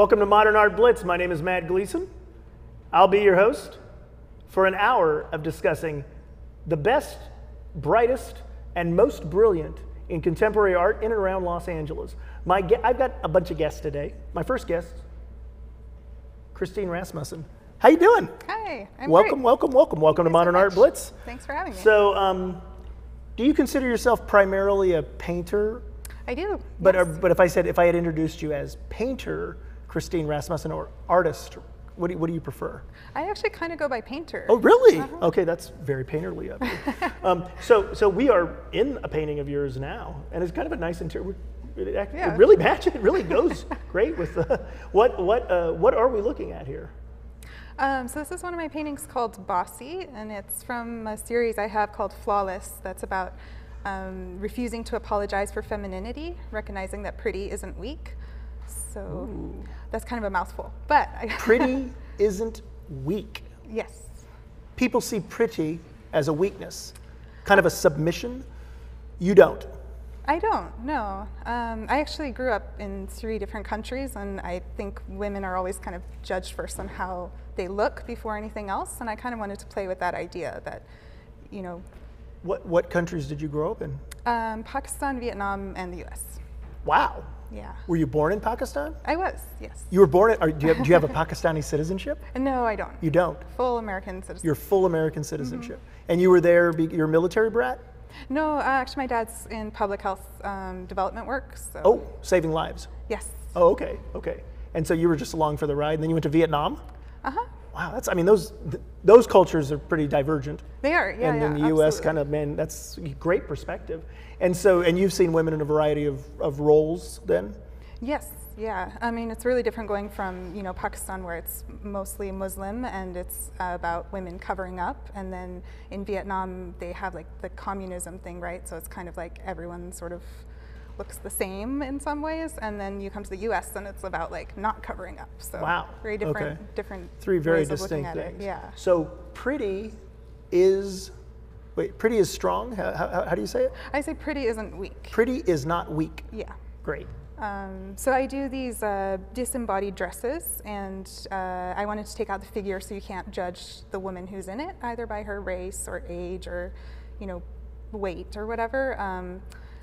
Welcome to Modern Art Blitz. My name is Mat Gleason. I'll be your host for an hour of discussing the best, brightest, and most brilliant in contemporary art in and around Los Angeles. My, I've got a bunch of guests today. My first guest, Christine Rasmussen. How you doing? Hi, I'm welcome, great. welcome, welcome, welcome to Thanks so Modern Art. Blitz. Thanks for having me. So, um, do you consider yourself primarily a painter? I do. But, yes. uh, but if I said, if I had introduced you as painter Christine Rasmussen or artist, what do you, what do you prefer? I actually kind of go by painter. Oh, really? Uh-huh. Okay, that's very painterly of you. um, so, so we are in a painting of yours now, and it's kind of a nice interior. It, act- Yeah. it really matches. It really goes great with the, what what uh, what are we looking at here? Um, so this is one of my paintings called Bossy, and it's from a series I have called Flawless. That's about um, refusing to apologize for femininity, recognizing that pretty isn't weak. So that's kind of a mouthful, but I, Pretty isn't weak. yes. People see pretty as a weakness, kind of a submission. You don't. I don't, no. Um, I actually grew up in three different countries, and I think women are always kind of judged first on how they look before anything else. And I kind of wanted to play with that idea that, you know, What what countries did you grow up in? um, Pakistan, Vietnam, and the US. Wow. Yeah. Were you born in Pakistan? I was, yes. You were born. Are, do, you have, do you have a Pakistani citizenship? No, I don't. You don't. Full American citizenship. You're full American citizenship, and you were there. Be, you're a military brat. no, uh, actually, my dad's in public health um, development work. So, Oh, saving lives. yes. Oh, okay, okay. And so you were just along for the ride, and then you went to Vietnam. Uh huh. Wow, that's. I mean, those th- those cultures are pretty divergent. They are, yeah. and then yeah, the U.S. absolutely. kind of man, that's great perspective. And so, and you've seen women in a variety of, of roles. Then, Yes, yeah. I mean, it's really different going from you know Pakistan, where it's mostly Muslim and it's uh, about women covering up, and then in Vietnam they have like the communism thing, right? So it's kind of like everyone sort of looks the same in some ways, and then you come to the U.S. and it's about like not covering up. So Wow, very different, okay. different three very ways of looking distinct at things. It. Yeah. So pretty is, wait, pretty is strong. How, how, how do you say it? I say pretty isn't weak. Pretty is not weak. Yeah. Great. Um, so I do these uh, disembodied dresses, and uh, I wanted to take out the figure so you can't judge the woman who's in it either by her race or age or, you know, weight or whatever. Um,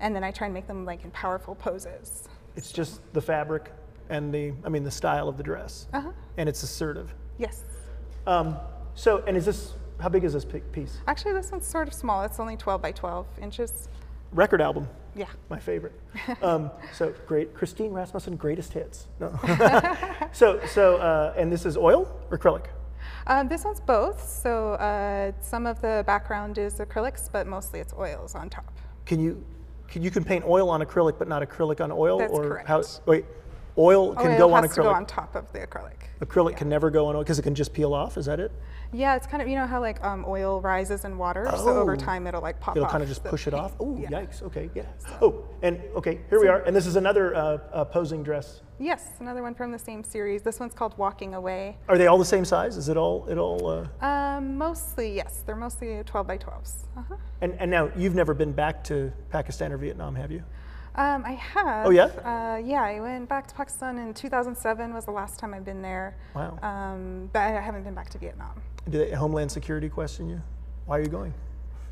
and then I try and make them like in powerful poses. It's just the fabric and the, I mean, the style of the dress, Uh huh. and it's assertive. Yes. Um, so, and is this how big is this piece? Actually, this one's sort of small. It's only 12 by 12 inches. Record album, Yeah. my favorite. Um, so great, Christine Rasmussen, greatest hits. No. so, so, uh, and this is oil or acrylic? Um, this one's both. So uh, some of the background is acrylics, but mostly it's oils on top. Can you, you can paint oil on acrylic, but not acrylic on oil, That's or how? correct. Wait, oil can Oil go on has to go on top of the acrylic. acrylic can never go on oil because it can just peel off. Is that it? Yeah, it's kind of you know how like um, oil rises in water, so over Oh. time it'll like pop off. It'll off. kind of just push it off. Oh, yeah. yikes. Okay, yeah. Oh, and okay, here we are. And this is another uh, uh, posing dress. Yes, another one from the same series. This one's called Walking Away. Are they all the same size? Is it all? It all? Uh, Um, mostly, yes, they're mostly 12 by 12s. Uh-huh. and and now you've never been back to Pakistan or Vietnam, have you? Um, I have. Oh, yeah? Uh, yeah, I went back to Pakistan in 2007 was the last time I've been there. Wow. Um, but I haven't been back to Vietnam. Did Homeland Security question you? Why are you going?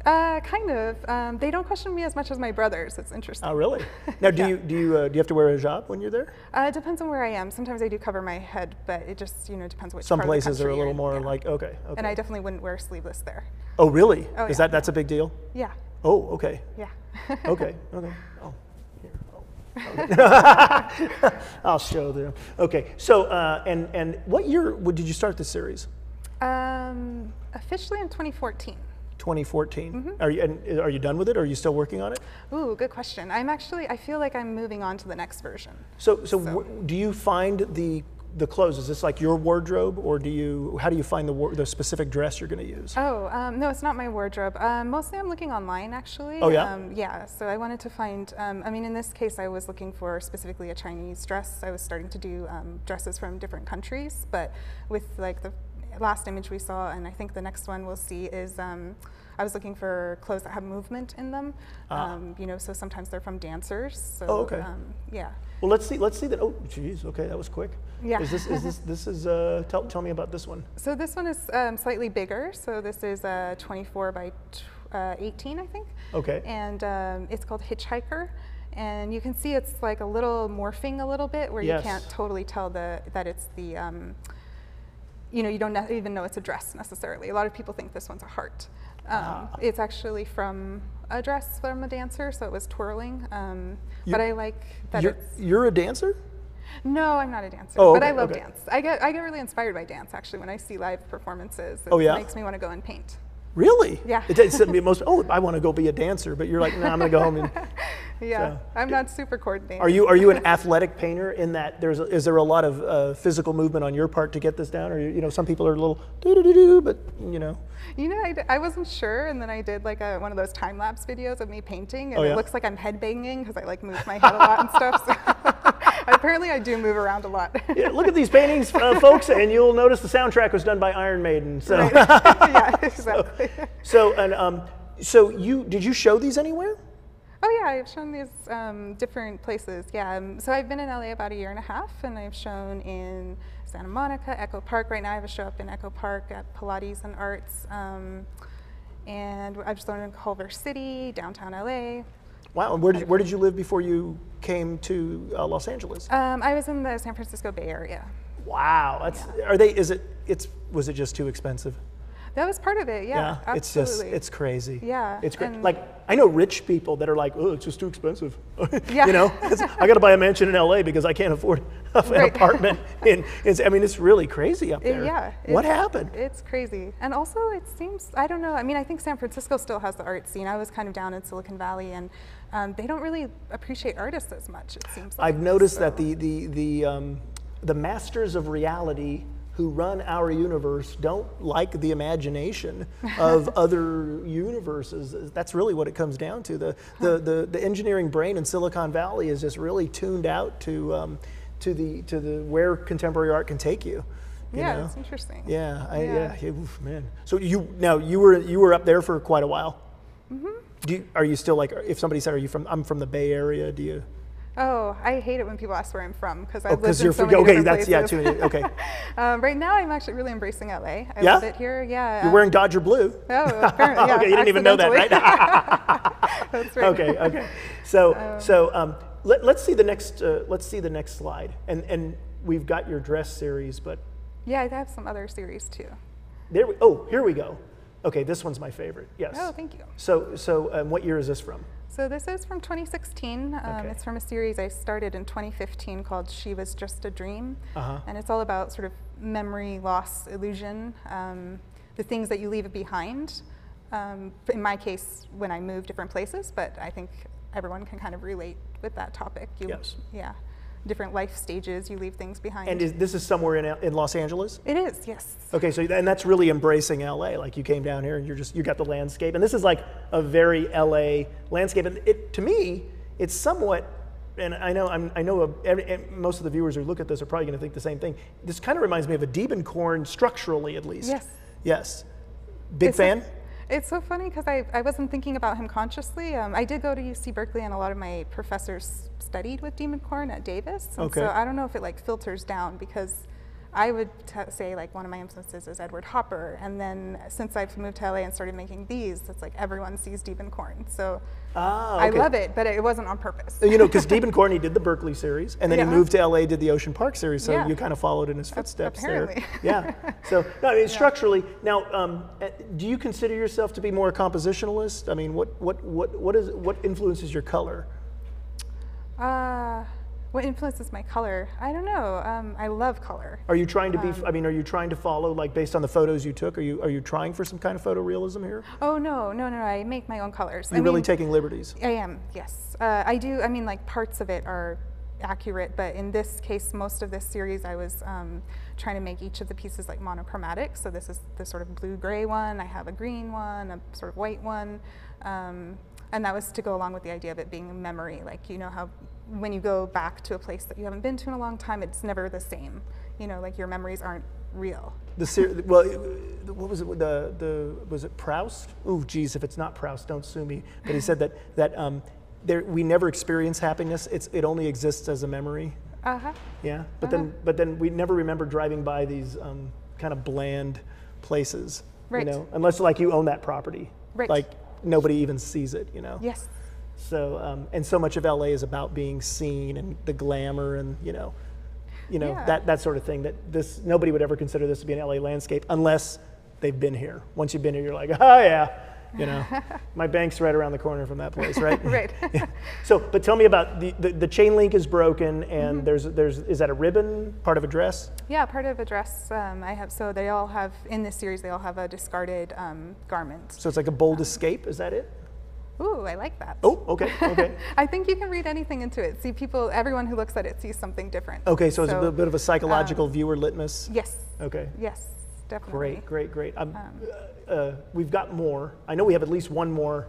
Uh, kind of. Um, they don't question me as much as my brothers. It's interesting. Oh, really? Now, do Yeah. you do you uh, do you have to wear a hijab when you're there? Uh, it depends on where I am. Sometimes I do cover my head, but it just you know depends which. Some part of the places are a little in. more Yeah. like okay, okay. And I definitely wouldn't wear sleeveless there. oh, really? Oh, Is yeah. that that's a big deal? Yeah, Oh, okay, yeah. okay, okay. Oh. Okay. I'll show them. Okay, so uh, and and what year did you start this series? um, officially in 2014. 2014. Mm-hmm. Are you and are you done with it? Or are you still working on it? Ooh, good question. I'm actually, I feel like I'm moving on to the next version. So so, wh- do you find the the clothes? Is this like your wardrobe, or do you how do you find the the specific dress you're going to use? Oh, um, no, it's not my wardrobe. Um, mostly I'm looking online, actually. Oh, yeah? Um, yeah, so I wanted to find, um, I mean, in this case, I was looking for specifically a Chinese dress. I was starting to do um, dresses from different countries, but with like the last image we saw, and I think the next one we'll see is um, I was looking for clothes that have movement in them. Um, you know, so sometimes they're from dancers. So, Ah. Oh, okay. Um, yeah. Well, let's see. Let's see that. Oh, geez. Okay, that was quick. Yeah. Is this? Is this? This is. Uh, tell, tell me about this one. So this one is um, slightly bigger. So this is uh, 24 by uh, 18, I think. Okay. And um, it's called Hitchhiker. And you can see it's like a little morphing a little bit where Yes. you can't totally tell the, that it's the, um, you know, you don't ne- even know it's a dress necessarily. A lot of people think this one's a heart. Um, Ah. It's actually from a dress from a dancer, so it was twirling. Um, but I like that You're, it's. you're a dancer. No, I'm not a dancer, Oh, but I love okay. dance. I get I get really inspired by dance actually when I see live performances. It Oh, yeah? makes me want to go and paint. Really? Yeah. It takes me most. Oh, I want to go be a dancer, but you're like, no, I'm gonna go home and. Yeah, So- I'm not super coordinated. Are you are you an athletic painter in that there's a, is there a lot of uh, physical movement on your part to get this down, or you know some people are a little doo doo doo doo, but you know. You know, I, I wasn't sure, and then I did like a, one of those time lapse videos of me painting, and Oh, yeah? it looks like I'm headbanging because I like move my head a lot and stuff. So apparently, I do move around a lot. Yeah, look at these paintings, uh, folks, and you'll notice the soundtrack was done by Iron Maiden. So, yeah, exactly. so and um, so you did you show these anywhere? Oh yeah, I've shown these um, different places. Yeah, um, so I've been in LA about a year and a half, and I've shown in Santa Monica, Echo Park. Right now, I have a show up in Echo Park at Pilates and Arts, um, and I've shown in Culver City, downtown LA. Wow, and where did where did you live before you came to uh, Los Angeles? Um, I was in the San Francisco Bay Area. Wow, that's are they? Is it? It's was it just too expensive? That was part of it. Yeah, it's just it's crazy. Yeah, it's great. Like I know rich people that are like, oh, it's just too expensive. Yeah. you know, I got to buy a mansion in LA because I can't afford an Right. apartment. In, it's, I mean, it's really crazy up there. yeah. What happened? It's crazy. And also, it seems, I don't know, I mean, I think San Francisco still has the art scene. I was kind of down in Silicon Valley, and um, they don't really appreciate artists as much, it seems like. I've noticed that the the the um, the masters of reality who run our universe don't like the imagination of other universes. That's really what it comes down to. The the, the, the engineering brain in Silicon Valley is just really tuned out to um, to the to the where contemporary art can take you. you Yeah, know? it's interesting. Yeah, I, yeah, Yeah. yeah, oof, man. So you now you were you were up there for quite a while. Mm-hmm. Do you, are you still like if somebody said are you from I'm from the Bay Area? Do you? Oh, I hate it when people ask where I'm from because Oh, I've lived in so many okay. That's yeah. Too okay. um, right now, I'm actually really embracing LA. I Yeah? love it here. Yeah. You're um, wearing Dodger blue. Oh, apparently, yeah, okay, you didn't even know that, right? That's right. okay, okay. So, so um, let, let's see the next. Uh, let's see the next slide. And and we've got your dress series, but Yeah, I have some other series too. there. We, oh, here we go. Okay, this one's my favorite. Yes. Oh, thank you. So, so um, what year is this from? So this is from 2016. Um, Okay. It's from a series I started in 2015 called She Was Just a Dream. Uh-huh. And it's all about sort of memory loss, illusion, um, the things that you leave behind. Um, in my case, when I move different places, but I think everyone can kind of relate with that topic. You, Yes. Yeah. Different life stages, you leave things behind. And is, this is somewhere in in Los Angeles. it is, yes. Okay, so and that's really embracing LA. Like you came down here and you're just you got the landscape, and this is like a very LA landscape. And it to me, it's somewhat. And I know I'm, I know a, every, most of the viewers who look at this are probably going to think the same thing. This kind of reminds me of a Diebenkorn structurally, at least. Yes. Yes. Big It's fan. It's so funny because I, I wasn't thinking about him consciously. Um, I did go to UC Berkeley, and a lot of my professors studied with Diebenkorn at Davis. And Okay. So I don't know if it like filters down because I would t- say like one of my influences is Edward Hopper, and then since I've moved to LA and started making these, it's like everyone sees Diebenkorn. So Ah, I love it, but it wasn't on purpose. You know, because Diebenkorn he did the Berkeley series, and then he moved to LA, did the Ocean Park series. So Yeah. you kind of followed in his footsteps apparently. there. Yeah. So no, I mean structurally. Now, um, uh, do you consider yourself to be more a compositionalist? I mean, what what what what is what influences your color? Uh, what influences my color? I don't know. Um, I love color. Are you trying to be? Um, I mean, are you trying to follow like based on the photos you took? Are you are you trying for some kind of photorealism here? Oh no, no, no! I make my own colors. You're I really mean, taking liberties. I am, yes. Uh, I do, I mean, like parts of it are accurate, but in this case, most of this series, I was um, trying to make each of the pieces like monochromatic. So this is the sort of blue gray one, I have a green one, a sort of white one. Um, and that was to go along with the idea of it being memory. Like, you know how when you go back to a place that you haven't been to in a long time, it's never the same. You know, like your memories aren't real. The ser- well, what was it? The the was it Proust? Oh, geez, if it's not Proust, don't sue me. But he said that that um, there we never experience happiness. It's it only exists as a memory. Uh huh. Yeah, but then but then we never remember driving by these um, kind of bland places. Right. You know, unless like you own that property. Right. Like nobody even sees it. You know. Yes. So um, and so much of LA is about being seen and the glamour and you know, you know Yeah. that that sort of thing. That this nobody would ever consider this to be an LA landscape unless they've been here. Once you've been here, you're like, oh yeah, you know, my bank's right around the corner from that place, right? Right. So, but tell me about the, the, the chain link is broken, and Mm-hmm. there's there's is that a ribbon part of a dress? Yeah, part of a dress um, I have. So they all have in this series. They all have a discarded um, garment. So it's like a bold escape. Is that it? Ooh, I like that. Oh, okay, okay, I think you can read anything into it. See, people, everyone who looks at it sees something different. okay. So it's a bit, of a psychological viewer litmus. Yes. Okay. Yes. Definitely. Great, great, great. Um, uh, uh, we've got more. I know we have at least one more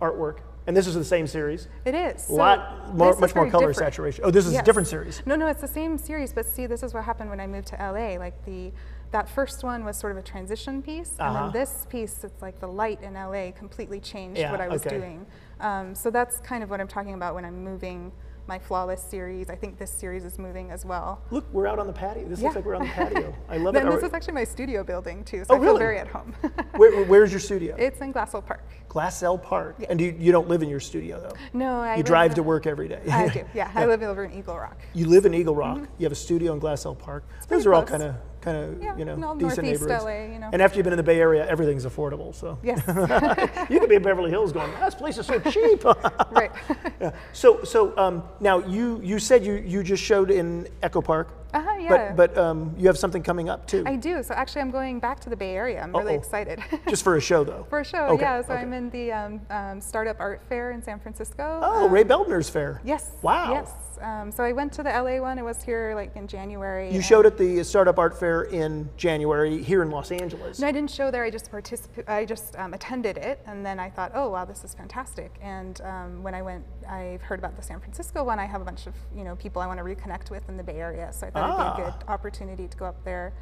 artwork, and this is the same series. It is. A So lot more, much more color different. saturation. Oh, this is a different series. No, no, it's the same series, but see, this is what happened when I moved to LA. Like the that first one was sort of a transition piece, and Uh-huh. then this piece, it's like the light in LA completely changed Yeah, what I was okay. doing. Um, so that's kind of what I'm talking about when I'm moving my flawless series. I think this series is moving as well. Look, we're out on the patio. This Yeah. looks like we're on the patio. I love it. Then Are this is actually my studio building too, so Oh, I feel very at home. where, where's your studio? it's in Glassell Park. Glassell Park. And you, you don't live in your studio though. No, I You drive in- to work every day. I do. Yeah, I live over in Eagle Rock. You live in Eagle Rock. You have a studio in Glassell Park. Those Mm-hmm. pretty are all kind of kind of Yeah, you know no, decent northeast neighborhoods. LA, you know. And after you've been in the Bay Area, everything's affordable. So Yes. you could be in Beverly Hills going, "Ah, this place is so cheap. right. Yeah. So so um, now you you said you you just showed in Echo Park. Uh-huh, yeah. But but um, you have something coming up too. I do. So actually, I'm going back to the Bay Area. I'm really Uh-oh. excited. just for a show though. For a show, Okay, yeah. So okay. I'm in the um, um, Startup Art Fair in San Francisco. Oh, Um, Ray Beldner's fair. Yes. Wow. Yes. Um, so I went to the LA one. It was here like in January. You showed at the Startup Art Fair in January here in Los Angeles. No, I didn't show there. I just participated. I just um, attended it, and then I thought, oh wow, this is fantastic. And um, when I went, I heard about the San Francisco one. I have a bunch of you know people I want to reconnect with in the Bay Area, so I thought it'd be a Ah. good opportunity to go up there.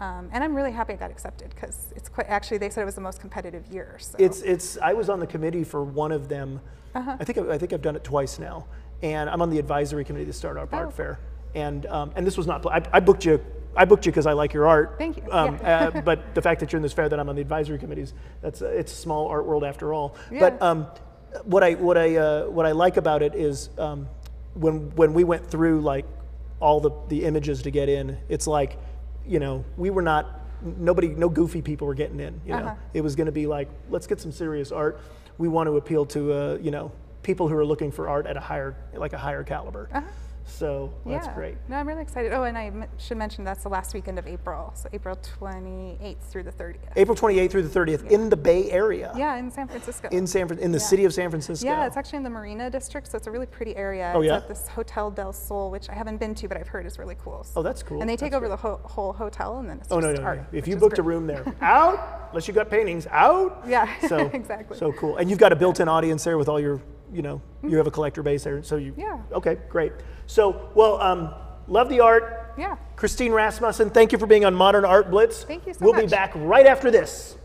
Um, and I'm really happy I got accepted because it's quite. Actually, they said it was the most competitive year. So. It's it's. I was on the committee for one of them. Uh-huh. I think I think I've done it twice now, and I'm on the advisory committee of the Startup Art Oh. Fair. And um, and this was not. I, I booked you. I booked you because I like your art. Thank you, Um, yeah. uh, but the fact that you're in this fair, that I'm on the advisory committees, that's uh, it's a small art world after all. Yeah. But um, what I what I uh, what I like about it is um, when when we went through like all the the images to get in, it's like, you know, we were not nobody no goofy people were getting in. You know, Uh-huh. it was going to be like let's get some serious art. We want to appeal to uh, you know people who are looking for art at a higher like a higher caliber. Uh-huh. So that's yeah. great. No, I'm really excited. Oh, and I m- should mention that's the last weekend of April, so April 28th through the 30th. April 28th through the 30th in the Bay Area. Yeah, in San Francisco. In San in the Yeah. city of San Francisco. Yeah, it's actually in the Marina District, so it's a really pretty area. Oh, it's yeah? at this Hotel del Sol, which I haven't been to, but I've heard is really cool. Oh, that's cool. And they take That's over the ho- whole hotel, and then it's Oh just no, no, art. no! If you booked a room there, out. Unless you got paintings, out. Yeah, So exactly. So cool, and you've got a built-in audience there with all your, you know, you have a collector base there, so you. Yeah. Okay, great. So, well, um, love the art. Yeah. Christine Rasmussen, thank you for being on Modern Art Blitz. Thank you so We'll be back right after this.